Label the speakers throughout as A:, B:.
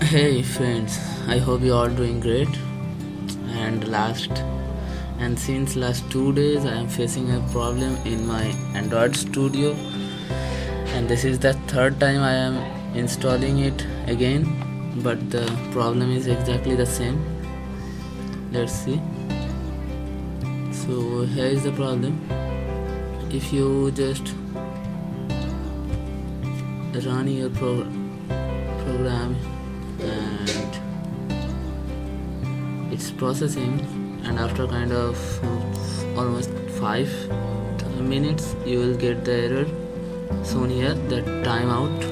A: Hey friends, I hope you are doing great. And last and since last two days I am facing a problem in my Android Studio. And this is the third time I am installing it again. But the problem is exactly the same. Let's see. So here is the problem. If you just run your pro- program and it's processing and after kind of uh, almost 5 minutes you will get the error. Shown here that timeout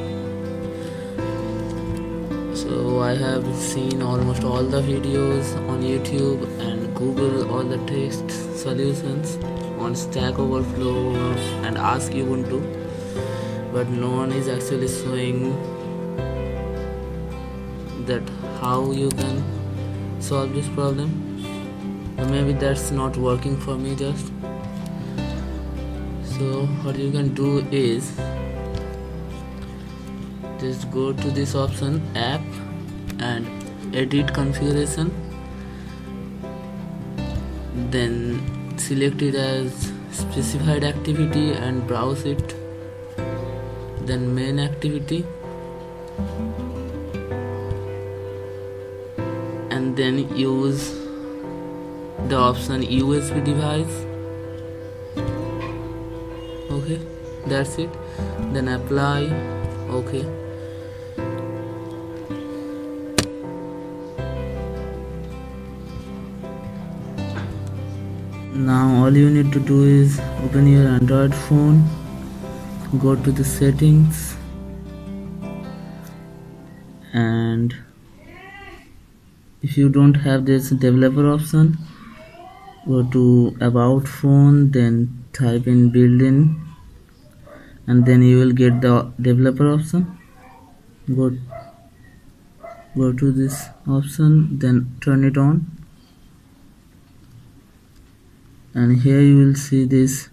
A: so I have seen almost all the videos on YouTube and Google all the text solutions on Stack Overflow and Ask Ubuntu but no one is actually showing that how you can solve this problem. Maybe that's not working for me just. So what you can do is just go to this option app and edit configuration. Then select it as specified activity and browse it then main activity. And then use the option USB device. Okay that's it. Then apply. Okay. Now all you need to do is open your android phone go to the settings and if you don't have this developer option go to about phone then type in built-in and then you will get the developer option. Go go to this option then turn it on. And here you will see this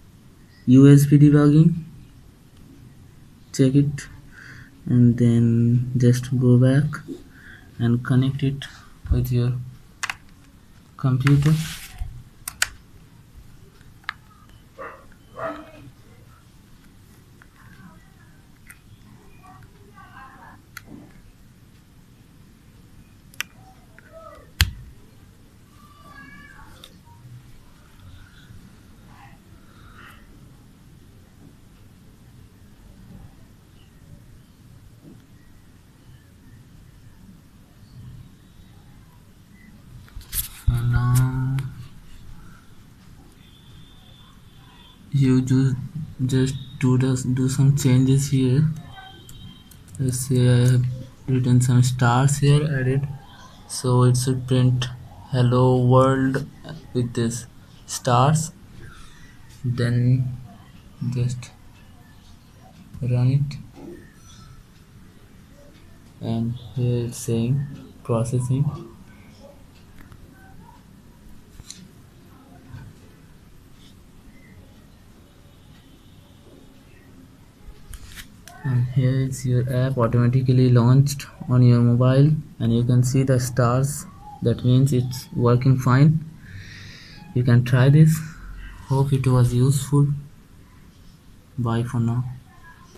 A: USB debugging check it and then just go back and connect it with your computer and now you just just do the, do some changes here. Let's say I have written some stars here added. So it should print hello world with this stars. Then just run it. And here it's saying processing and here is your app automatically launched on your mobile and you can see the stars. That means it's working fine. You can try this. Hope it was useful. Bye for now